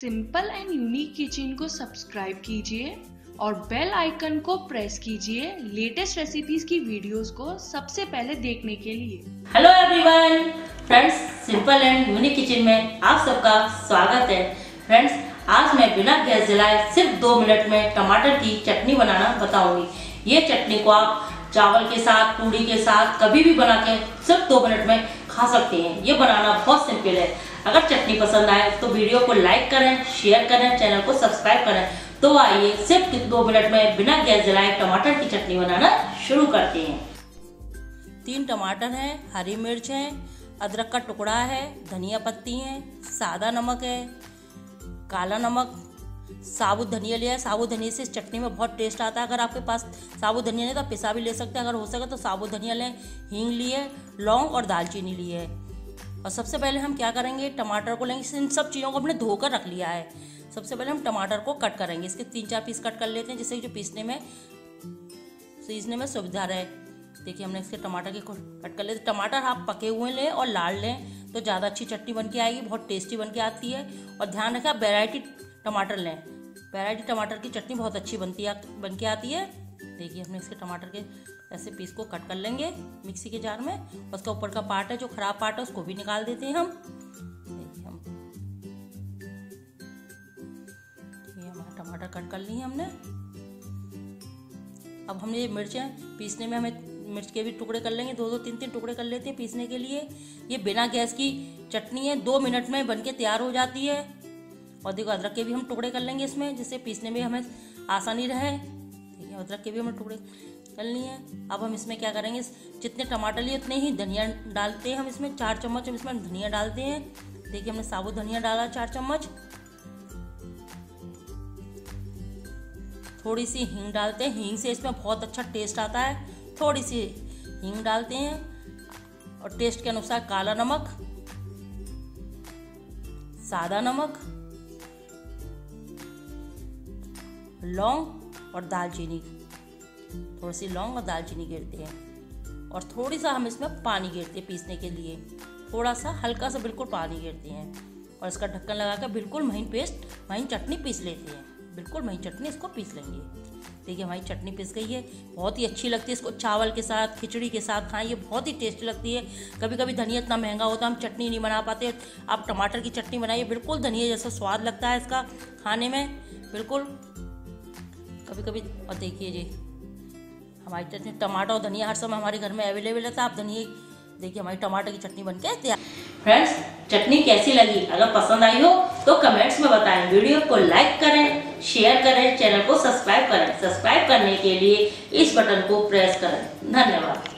Simple and unique kitchen को subscribe कीजिए और बेल आइकन को प्रेस कीजिए लेटेस्ट रेसिपीज़ की वीडियोस को सबसे पहले देखने के लिए। Hello everyone friends simple and unique kitchen में आप सबका स्वागत है। फ्रेंड्स आज मैं बिना गैस जलाए सिर्फ़ दो मिनट में टमाटर की चटनी बनाना बताऊँगी। ये चटनी को आप चावल के साथ, पूड़ी के साथ कभी भी बना के सिर्फ़ दो मिनट में खा सकते हैं। ये बनाना बहुत सिंपल है। अगर चटनी पसंद आए तो वीडियो को लाइक करें शेयर करें चैनल को सब्सक्राइब करें। तो आइए सिर्फ़ दो मिनट में बिना गैस जलाए टमाटर की चटनी बनाना शुरू करते हैं। तीन टमाटर हैं, हरी मिर्च है, अदरक का टुकड़ा है, धनिया पत्ती है, सादा नमक है, काला नमक साबुत धनिया लिया है साबुत धनिया से इस चटनी में बहुत टेस्ट आता है। अगर आपके पास साबुत धनिया नहीं तो पिसा भी ले सकते हैं। अगर हो सके तो साबुत धनिया लें, हींग लिए, लौंग और दालचीनी लिए। और सबसे पहले हम क्या करेंगे? टमाटर को लेंगे। इन सब चीज़ों को हमने धोकर रख लिया है। सबसे पहले हम टमाटर को कट करेंगे। इसके तीन चार पीस कट कर लेते हैं, जिससे जो पीसने में, सीजने में सुविधा रहे। देखिए, हमने इसके टमाटर के कट कर लेते टमाटर आप पके हुए लें और लाल लें तो ज़्यादा अच्छी चटनी बन के आएगी, बहुत टेस्टी बन के आती है। और ध्यान रखें, आप वेराइटी टमाटर लें। वेराइटी टमाटर की चटनी बहुत अच्छी बनती है बन के आती है। देखिए, हमने इसके टमाटर के ऐसे पीस को कट कर लेंगे मिक्सी के जार में। उसका ऊपर का पार्ट है, जो खराब पार्ट है, उसको भी निकाल देते हैं हम। देखिए हम। ये हमारा टमाटर कट कर लिए हमने। अब हमने ये मिर्चें पीसने में हमें मिर्च के भी टुकड़े कर लेंगे। दो दो तीन तीन टुकड़े कर लेते हैं पीसने के लिए। ये बिना गैस की चटनी है, दो मिनट में बन के तैयार हो जाती है। और देखो, अदरक के भी हम टुकड़े कर लेंगे इसमें, जिससे पीसने में हमें आसानी रहे। ठीक है, अदरक के भी हमें टुकड़े कर लिए अब हम इसमें क्या करेंगे जितने टमाटर लिए, उतने ही धनिया डालते हैं हम इसमें, चार चम्मच हम इसमें धनिया डालते हैं। देखिए, हमने साबुत धनिया डाला चार चम्मच। थोड़ी सी हींग डालते हैं। हींग से इसमें बहुत अच्छा टेस्ट आता है। थोड़ी सी हींग डालते हैं और टेस्ट के अनुसार काला नमक, सादा नमक लौंग और दालचीनी। थोड़ी सी लौंग और दालचीनी गिरते हैं और थोड़ी सा हम इसमें पानी गिरते हैं पीसने के लिए। थोड़ा सा हल्का सा बिल्कुल पानी गिरते हैं और इसका ढक्कन लगा कर बिल्कुल महीन पेस्ट, महीन चटनी पीस लेते हैं। बिल्कुल महीन चटनी इसको पीस लेंगे। देखिए हमारी चटनी पिस गई है, बहुत ही अच्छी लगती है इसको चावल के साथ, खिचड़ी के साथ खाएँ, ये बहुत ही टेस्टी लगती है। कभी कभी धनिया इतना महँगा होता है, हम चटनी नहीं बना पाते। आप टमाटर की चटनी बनाइए, बिल्कुल धनिया जैसा स्वाद लगता है इसका खाने में, बिल्कुल कभी कभी और देखिए जी, हमारी चटनी, टमाटर और धनिया हर समय हमारे घर में अवेलेबल है। तो आप धनिया देखिए, हमारी टमाटर की चटनी बन के तैयार। फ्रेंड्स, चटनी कैसी लगी? अगर पसंद आई हो तो कमेंट्स में बताएँ। वीडियो को लाइक करें, शेयर करें, चैनल को सब्सक्राइब करें। सब्सक्राइब करने के लिए इस बटन को प्रेस करें। धन्यवाद।